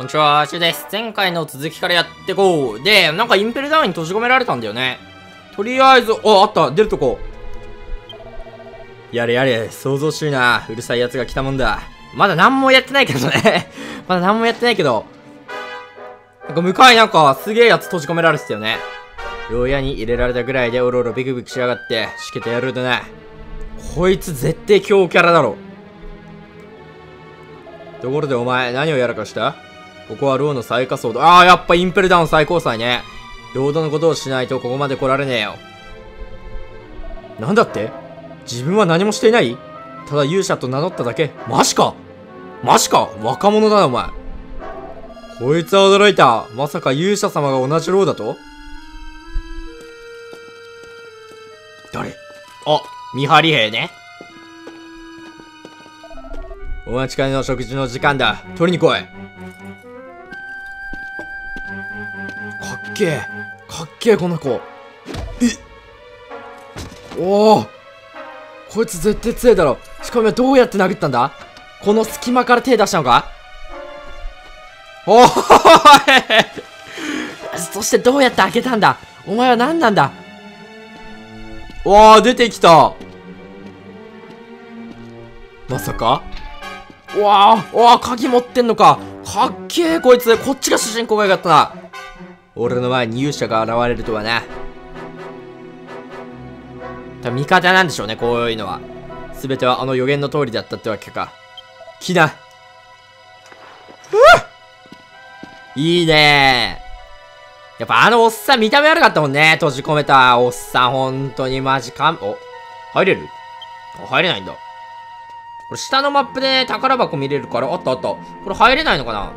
こんにちは、シュです。前回の続きからやってこう。で、なんかインペルダウンに閉じ込められたんだよね。とりあえず、お、あった、出るとこ。やれやれ、想像しいな。うるさい奴が来たもんだ。まだ何もやってないけどね。まだ何もやってないけど。なんか向かいなんかすげえやつ閉じ込められてたよね。牢屋に入れられたぐらいでおろおろビクビクしやがって、しけてやるとね。こいつ絶対強キャラだろ。ところでお前、何をやらかした？ここは牢の最下層だ。ああ、やっぱインペルダウン最高裁ね。よほどのことをしないとここまで来られねえよ。なんだって？自分は何もしていない？ただ勇者と名乗っただけマジか？マジか？若者だな、お前。こいつは驚いた。まさか勇者様が同じ牢だと？誰？あ、見張り兵ね。お待ちかねの食事の時間だ。取りに来い。けえ。かっけえこの子。えおおこいつ絶対強いだろ。しかもどうやって殴ったんだ？この隙間から手出したのか？おお そしてどうやって開けたんだ？お前は何なんだ？わあ出てきた。まさか？わあわあ鍵持ってんのか。かっけえこいつ。こっちが主人公がよかったな。俺の前に勇者が現れるとはな。多分味方なんでしょうね、こういうのは。すべてはあの予言の通りだったってわけか。来な。いいねやっぱあのおっさん見た目悪かったもんね。閉じ込めたおっさん、本当にマジかん、お、入れる？入れないんだ。これ下のマップで、宝箱見れるから、あったあった。これ入れないのかな？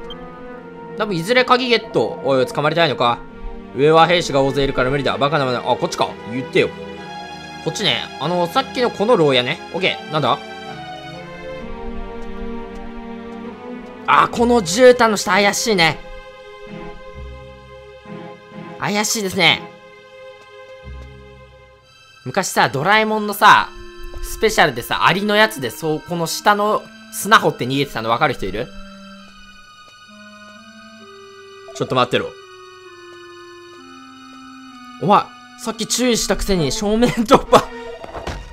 多分いずれ鍵ゲット。おい、捕まりたいのか上は兵士が大勢いるから無理だ。バカなまね。あ、こっちか。言ってよ。こっちね。あの、さっきのこの牢屋ね。オッケー。なんだ？あ、この絨毯の下怪しいね。怪しいですね。昔さ、ドラえもんのさ、スペシャルでさ、アリのやつで、そう、この下の砂掘って逃げてたの分かる人いる？ちょっと待ってろ。お前、さっき注意したくせに正面突破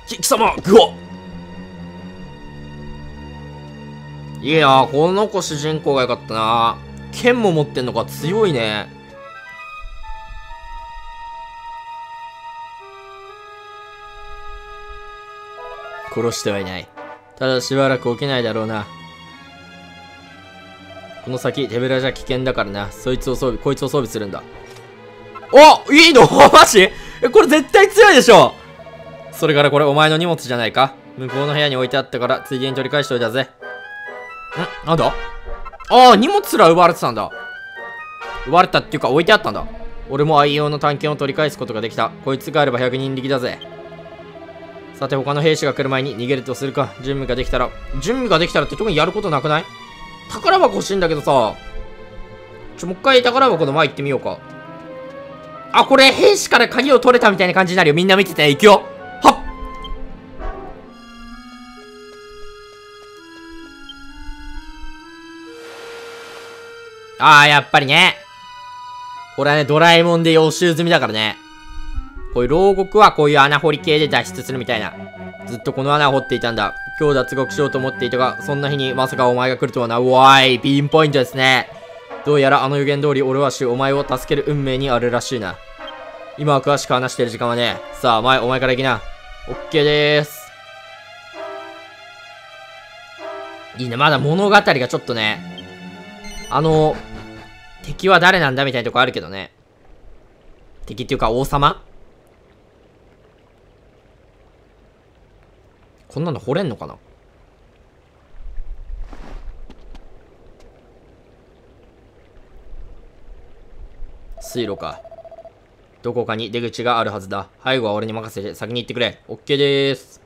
き、貴様、グオいいなこの子主人公がよかったな剣も持ってんのか強いね。殺してはいない。ただしばらく起きないだろうな。この先、手ぶらじゃ危険だからな。そいつを装備、こいつを装備するんだ。おいいの？マジ？え、これ絶対強いでしょ？それからこれお前の荷物じゃないか？向こうの部屋に置いてあったから、ついでに取り返しておいたぜ。んなんだ？ああ、荷物すら奪われてたんだ。奪われたっていうか置いてあったんだ。俺も愛用の探検を取り返すことができた。こいつがあれば100人力だぜ。さて他の兵士が来る前に逃げるとするか。準備ができたら。準備ができたらって特にやることなくない？宝箱欲しいんだけどさ。ちょ、もう一回宝箱の前行ってみようか。あ、これ、兵士から鍵を取れたみたいな感じになるよ。みんな見てて。行くよ。はっああ、やっぱりね。これはね、ドラえもんで予習済みだからね。こういう牢獄はこういう穴掘り系で脱出するみたいな。ずっとこの穴掘っていたんだ。今日脱獄しようと思っていたが、そんな日にまさかお前が来るとはな。わーい、ピンポイントですね。どうやらあの予言通り俺はしお前を助ける運命にあるらしいな。今は詳しく話してる時間はね。さあ、前、お前から行きな。オッケーでーす。いいね。まだ物語がちょっとね、あの、敵は誰なんだみたいなとこあるけどね。敵っていうか王様こんなの掘れんのかな？水路か。どこかに出口があるはずだ。背後は俺に任せて先に行ってくれ。オッケーでーす。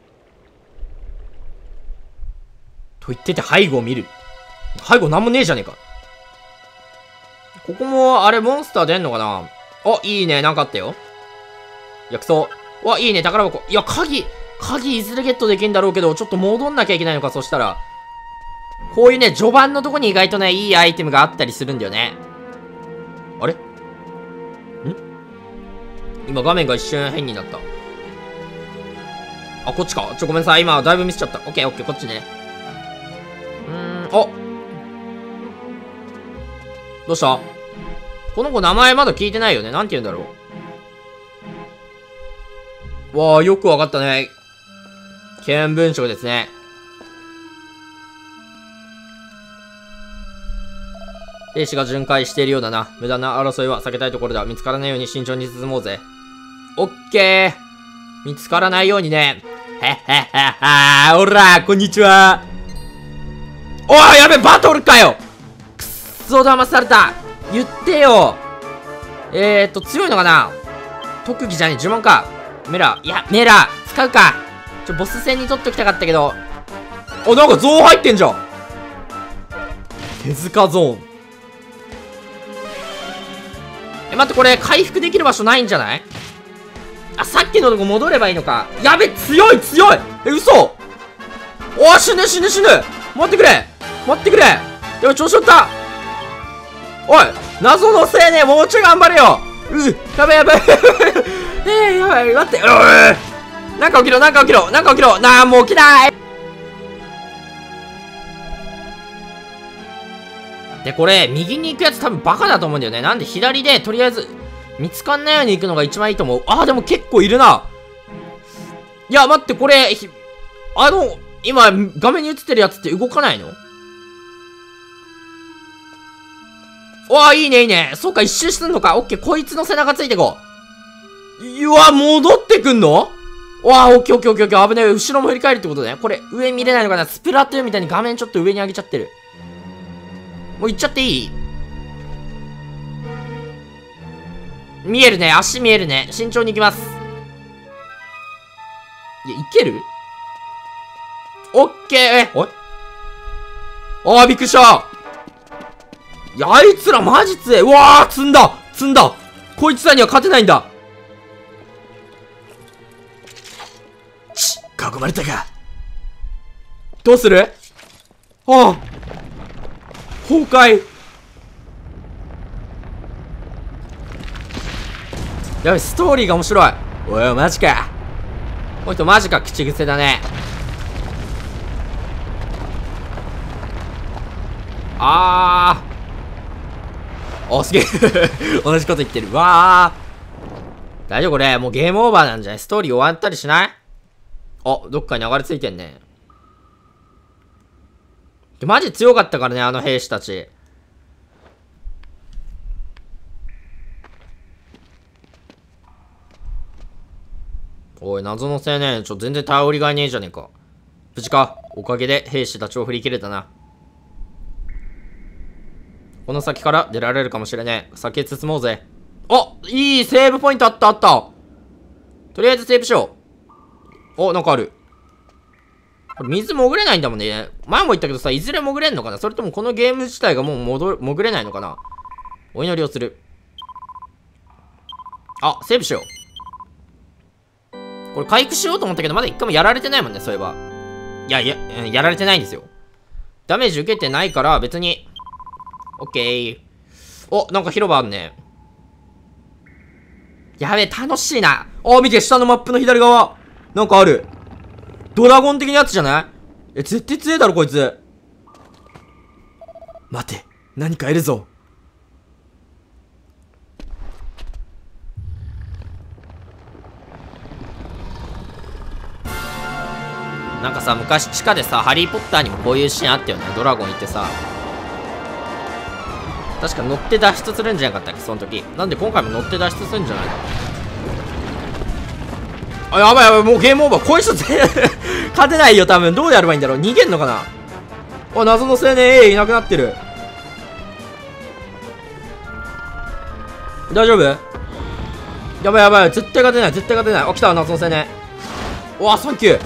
と言ってて背後を見る。背後なんもねえじゃねえか。ここも、あれ、モンスター出んのかな？あ、いいね。なんかあったよ。薬草。わ、いいね。宝箱。いや、鍵。鍵いずれゲットできんだろうけど、ちょっと戻んなきゃいけないのか、そしたら。こういうね、序盤のとこに意外とね、いいアイテムがあったりするんだよね。あれ？ん？今画面が一瞬変になった。あ、こっちか。ちょ、ごめんなさい。今、だいぶミスっちゃった。オッケー、オッケー、こっちね。うーん、あどうした？この子名前まだ聞いてないよね。なんて言うんだろう。わあ、よくわかったね。見聞色ですね。兵士が巡回しているようだな。無駄な争いは避けたいところだ。見つからないように慎重に進もうぜ。オッケー。見つからないようにね。へっへっへっはー。おらこんにちは。おいやべ、バトルかよくっそ騙された言ってよえーと、強いのかな？特技じゃねえ、呪文か。メラ、いや、メラ、使うか。ちょ、ボス戦に取っときたかったけど。あ、なんかゾーン入ってんじゃん。手塚ゾーン。え、待って、これ、回復できる場所ないんじゃない？あ、さっきのとこ戻ればいいのか。やべ、強い強い。え、嘘。おー、死ぬ死ぬ死ぬ。待ってくれ。待ってくれ。やべ、調子乗った。おい謎の青年、もうちょい頑張れよ。うやべやべ。えー、やばい、待って、うなんか起きろ、なんか起きろ、なんか起きろ、なんも起きないで、これ、右に行くやつ多分バカだと思うんだよね。なんで左で、とりあえず、見つかんないように行くのが一番いいと思う。あー、でも結構いるな。いや、待って、これ、あの、今、画面に映ってるやつって動かないの？わあ、いいね、いいね。そうか、一周すんのか。オッケー、こいつの背中ついてこう。うわ、戻ってくんの？わあ、オッケーオッケーオッケーオッケー。危ない。後ろも振り返るってことね。これ、上見れないのかなスプラトゥーンみたいに画面ちょっと上に上げちゃってる。もう行っちゃっていい？見えるね。足見えるね。慎重に行きます。いや、いける？オッケーえ、おいああ、びっくりしたいや、あいつらマジ強え。うわー積んだ積んだこいつらには勝てないんだ囲まれたか。どうする？ああ崩壊やべ、ストーリーが面白い。おい、マジか。こいつマジか、口癖だね。あー。お、すげえ 同じこと言ってる。わー。大丈夫これ。もうゲームオーバーなんじゃない？ストーリー終わったりしない？あ、どっかに流れ着いてんね。マジ強かったからね、あの兵士たち。おい、謎の青年、ちょ、全然頼りがいねえじゃねえか。無事か。おかげで兵士たちを振り切れたな。この先から出られるかもしれねえ。先へ進もうぜ。あいいセーブポイントあったあったとりあえずセーブしよう。お、なんかある。これ水潜れないんだもんね。前も言ったけどさ、いずれ潜れんのかなそれともこのゲーム自体がもう戻潜れないのかなお祈りをする。あ、セーブしよう。これ回復しようと思ったけど、まだ一回もやられてないもんね、そういえば。いや、や、やられてないんですよ。ダメージ受けてないから、別に。オッケー。お、なんか広場あるね。やべえ、楽しいな。お、見て、下のマップの左側。なんかある。ドラゴン的なやつじゃない？え、絶対強えだろ、こいつ。待て、何かいるぞ。なんかさ、昔地下でさ、ハリー・ポッターにもこういうシーンあったよね。ドラゴン行ってさ。確か乗って脱出するんじゃなかったっけ、その時。なんで今回も乗って脱出するんじゃないの？あ、やばいやばい、もうゲームオーバー。こういつ全 勝てないよ、多分。どうやればいいんだろう。逃げんのかな？あ、謎の青年 A いなくなってる。大丈夫？やばいやばい。絶対勝てない。絶対勝てない。あ、来た、謎の青年。うわ、サンキュー。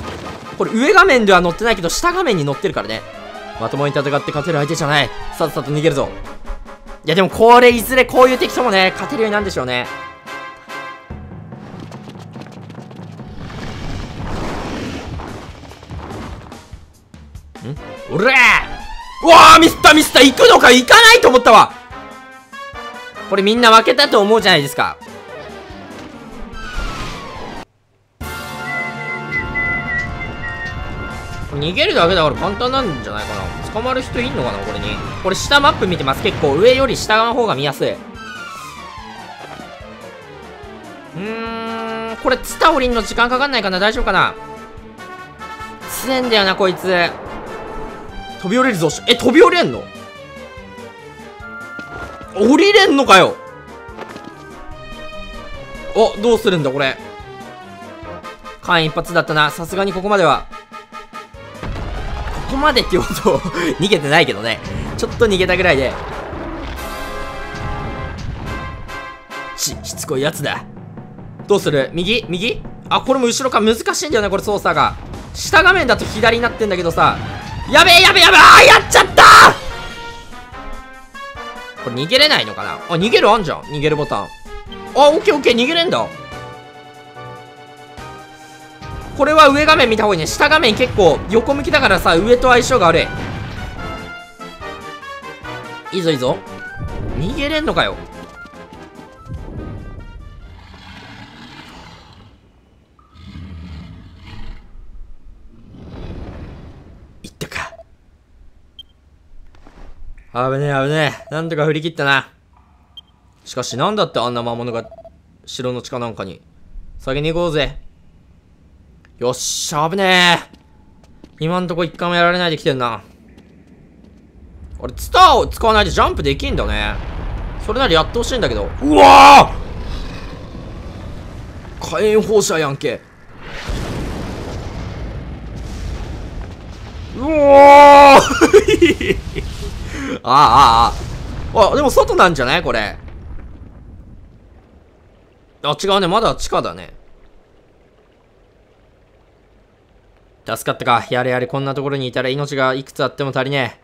これ上画面では乗ってないけど、下画面に乗ってるからね。まともに戦って勝てる相手じゃない。さっさと逃げるぞ。いや、でもこれいずれこういう敵ともね、勝てるようになるんでしょうね。おらうわーミスったミスった行くのか行かないと思ったわ。これみんな負けたと思うじゃないですか。逃げるだけだから簡単なんじゃないかな。捕まる人いんのかなこれに。これ下マップ見てます。結構上より下の方が見やすい。うーんこれツタ降りんの時間かかんないかな。大丈夫かな。強えんだよなこいつ。飛び降りるぞ。え飛び降りれんの？降りれんのかよ。おどうするんだこれ。間一髪だったな。さすがにここまでは。ここまでって言うほど 逃げてないけどね。ちょっと逃げたぐらいで。ししつこいやつだ。どうする？右？右？あこれも後ろか。難しいんだよねこれ操作が。下画面だと左になってんだけどさ。やべえやべえやべえあーやっちゃった！これ逃げれないのかな？あ逃げるあんじゃん。逃げるボタン。あオッケーオッケー逃げれんだ。これは上画面見た方がいいね。下画面結構横向きだからさ上と相性が悪い。いいぞいいぞ。逃げれんのかよ。危ねえ危ねえ。なんとか振り切ったな。しかしなんだってあんな魔物が城の地下なんかに。先に行こうぜ。よっしゃ危ねえ。今んとこ一回もやられないで来てんな。あれツターを使わないでジャンプできんだね。それならやってほしいんだけど。うわー！火炎放射やんけ。うおー！あああああでも外なんじゃない？これ。あ違うね。まだ地下だね。助かったか。やれやれこんなところにいたら命がいくつあっても足りね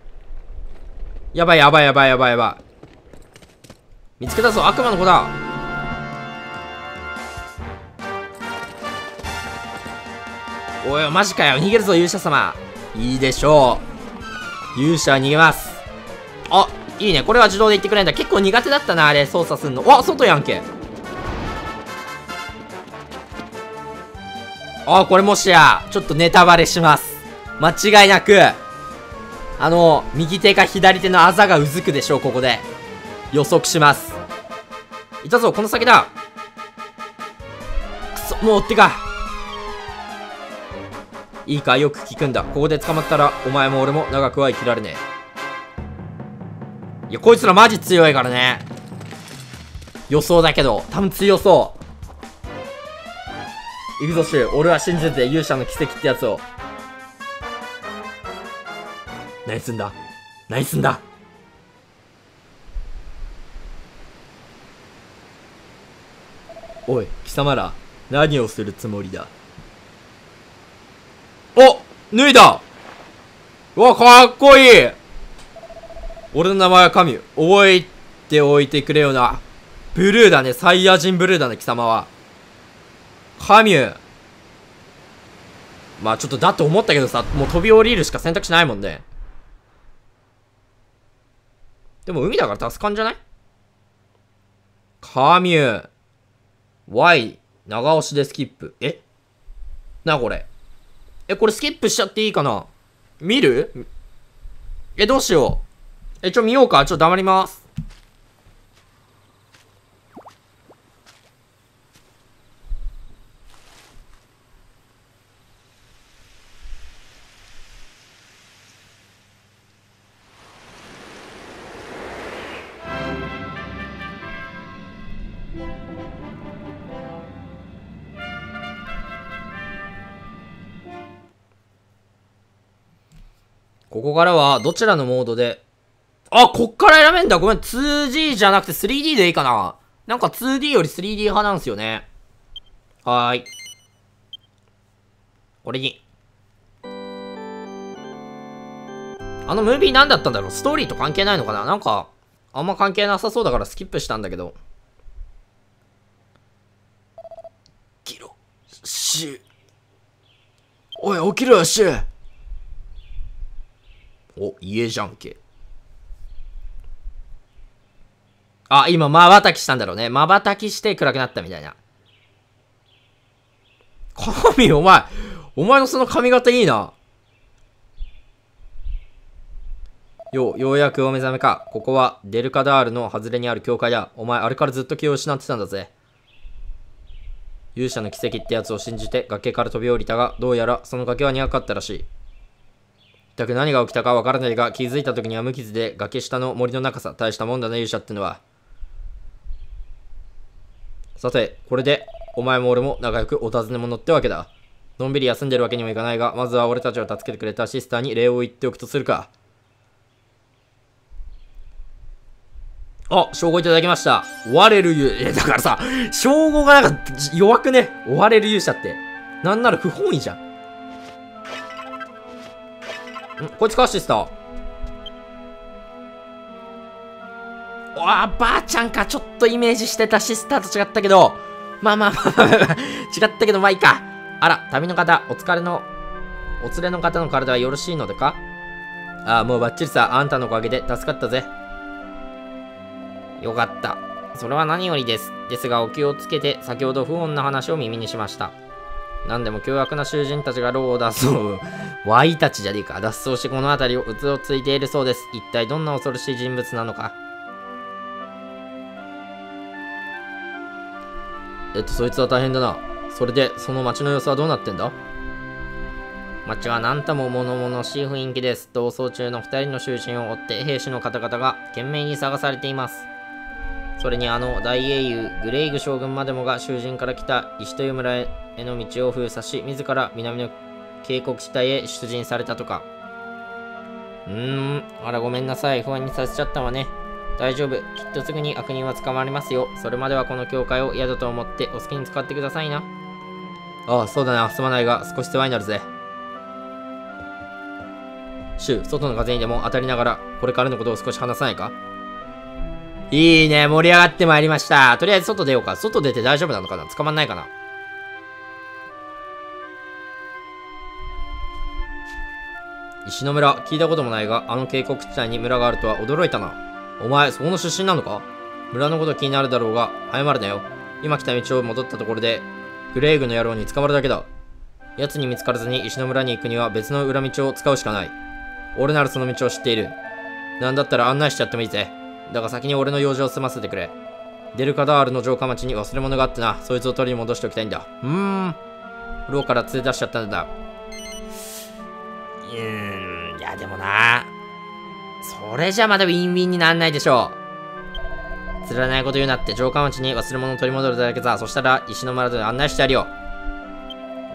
え。やばいやばいやばいやばいやばい。見つけたぞ悪魔の子だ。おいマジかよ。逃げるぞ勇者様。いいでしょう。勇者は逃げます。あいいね。これは自動で言ってくれるんだ。結構苦手だったなあれ操作すんの。わ外やんけ。あこれもしやちょっとネタバレします。間違いなく。あの右手か左手のあざがうずくでしょうここで。予測します。いたぞこの先だ。くそもう追ってか。いいかよく聞くんだ。ここで捕まったらお前も俺も長くは生きられねえ。いやこいつらマジ強いからね。予想だけど。多分強そう。行くぞシュ俺は信じてて勇者の奇跡ってやつを。何すんだ？何すんだ？おい貴様ら何をするつもりだ？お脱いだ。わかっこいい。俺の名前は神覚えておいてくれよな。ブルーだね。サイヤ人ブルーだね貴様は。カミュまあちょっとだって思ったけどさもう飛び降りるしか選択肢ないもんね。でも海だから助かんじゃない？カミュー Y 長押しでスキップ。え？なこれ。えこれスキップしちゃっていいかな？見る？えどうしよう。えちょ見ようか。ちょっと黙ります。ここからはどちらのモードであ、こっから選べんだ。ごめん。2G じゃなくて 3D でいいかな。なんか 2D より 3D 派なんすよね。はーい。俺に。あのムービー何だったんだろう？ストーリーと関係ないのかな？なんか、あんま関係なさそうだからスキップしたんだけど。起きろ。シュ。おい、起きろよ、シュ。お、家じゃんけ。あ、今、瞬きしたんだろうね。瞬きして暗くなったみたいな。神、お前、お前のその髪型いいな。よ、ようやくお目覚めか。ここはデルカダールの外れにある教会だ。お前、あれからずっと気を失ってたんだぜ。勇者の奇跡ってやつを信じて崖から飛び降りたが、どうやらその崖は苦かったらしい。ったく何が起きたかわからないが、気づいた時には無傷で崖下の森の中さ。大したもんだね、勇者ってのは。さて、これで、お前も俺も仲良くお尋ね者ってわけだ。のんびり休んでるわけにもいかないが、まずは俺たちを助けてくれたシスターに礼を言っておくとするか。あ、称号いただきました。追われる勇、え、だからさ、称号がなんか弱くね？追われる勇者って。なんなら不本意じゃん。ん？こいつか、シスター。わばあちゃんか。ちょっとイメージしてたシスターと違ったけど。まあまあまあまあ、まあ、違ったけどまあいいか。あら、旅の方、お疲れの、お連れの方の体はよろしいのでか？ああ、もうバッチリさ。あんたのおかげで助かったぜ。よかった。それは何よりです。ですがお気をつけて、先ほど不穏な話を耳にしました。何でも凶悪な囚人たちが牢を脱走、ワイたちじゃねえか、脱走してこの辺りをうつをついているそうです。一体どんな恐ろしい人物なのか。えっと、そいつは大変だな。それで、その町の様子はどうなってんだ？町は何とも物々しい雰囲気です。逃走中の2人の囚人を追って兵士の方々が懸命に探されています。それにあの大英雄グレイグ将軍までもが囚人から来た石という村への道を封鎖し自ら南の渓谷地帯へ出陣されたとかうーんあらごめんなさい不安にさせちゃったわね大丈夫。きっとすぐに悪人は捕まりますよ。それまではこの教会を嫌だと思ってお好きに使ってくださいな。ああそうだな。すまないが少し世話になるぜ。シュ外の風にでも当たりながらこれからのことを少し話さないか？いいね、盛り上がってまいりました。とりあえず外出ようか。外出て大丈夫なのかな？捕まんないかな？石の村、聞いたこともないが、あの渓谷地帯に村があるとは驚いたな。お前、そこの出身なのか？村のこと気になるだろうが、謝るなよ。今来た道を戻ったところで、グレーグの野郎に捕まるだけだ。奴に見つからずに石の村に行くには別の裏道を使うしかない。俺ならその道を知っている。なんだったら案内しちゃってもいいぜ。だが先に俺の用事を済ませてくれ。デルカダールの城下町に忘れ物があってな。そいつを取り戻しておきたいんだ。うーん。ローから連れ出しちゃったんだ。うーん。いや、でもな。それじゃまだウィンウィンになんないでしょう。釣らないこと言うなって城下町に忘れ物を取り戻るだけさ。そしたら石の村で案内してやるよ。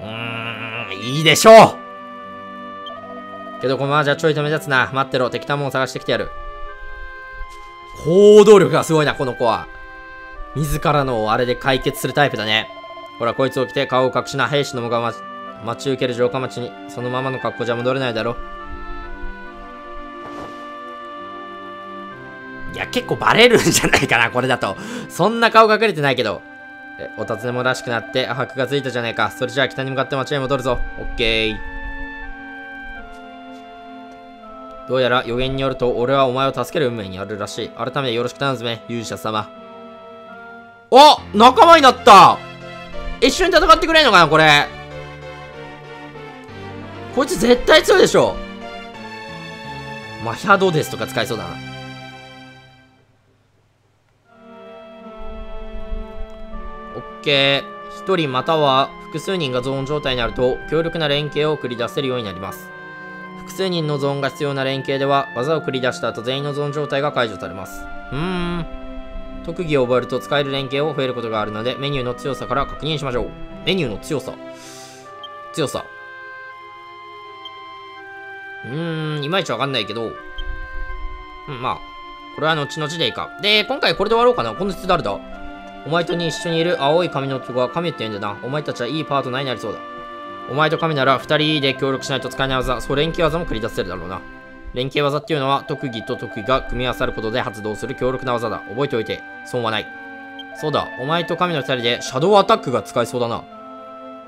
うーん。いいでしょうけどこのままじゃちょいと目立つな。待ってろ。適当もん探してきてやる。行動力がすごいな、この子は。自らのあれで解決するタイプだね。ほら、こいつを着て顔を隠しな兵士のもが待待ち受ける城下町に、そのままの格好じゃ戻れないだろ。結構バレるんじゃないかな、これだと。そんな顔隠れてないけど。え、お尋ねもらしくなって、箔がついたじゃねえか。それじゃあ北に向かって町へ戻るぞ。オッケー。どうやら予言によると、俺はお前を助ける運命にあるらしい。改めてよろしく頼むぜ、勇者様。お仲間になった一緒に戦ってくれんのかな、これ。こいつ絶対強いでしょ。マヒャドですとか使いそうだな。オッケー。一人または複数人がゾーン状態になると、強力な連携を繰り出せるようになります。複数人のゾーンが必要な連携では、技を繰り出した後全員のゾーン状態が解除されます。うーん。特技を覚えると使える連携を増えることがあるので、メニューの強さから確認しましょう。メニューの強さ。強さ。うーん、いまいちわかんないけど。うん、まあ。これは後々でいいか。で、今回これで終わろうかな。この人誰だ？お前とに一緒にいる青い髪の男が神って言うんだな。お前たちはいいパートナーになりそうだ。お前と神なら2人で協力しないと使えない技、そう連携技も繰り出せるだろうな。連携技っていうのは特技と特技が組み合わさることで発動する強力な技だ。覚えておいて。損はない。そうだ、お前と神の2人でシャドウアタックが使えそうだな。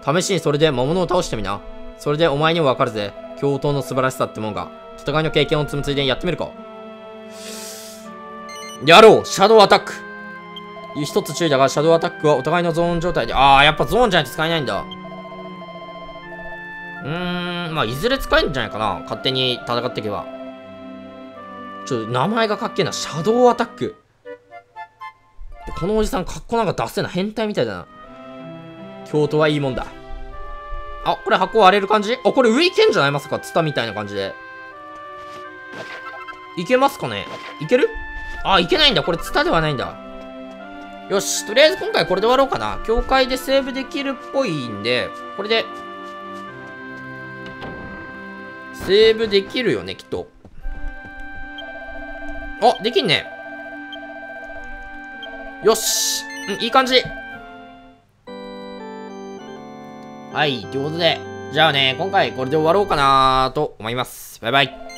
試しにそれで魔物を倒してみな。それでお前にもわかるぜ。共闘の素晴らしさってもんが。お互いの経験を積むついでにやってみるか。やろうシャドウアタック一つ注意だが、シャドウアタックはお互いのゾーン状態で、あー、やっぱゾーンじゃないと使えないんだ。うーん、まあ、いずれ使えるんじゃないかな。勝手に戦っていけば。ちょっと、名前がかっけえな。シャドウアタック。このおじさん、格好なんか出せな。変態みたいだな。京都はいいもんだ。あ、これ箱割れる感じ？あ、これ上行けんじゃない？まさか、ツタみたいな感じで。いけますかね？いける？あ、いけないんだ。これツタではないんだ。よし、とりあえず今回これで終わろうかな。境界でセーブできるっぽいんで、これで、セーブできるよね、きっと。あ、できんね。よし。うん、いい感じ。はい、ということで、じゃあね、今回これで終わろうかなと思います。バイバイ。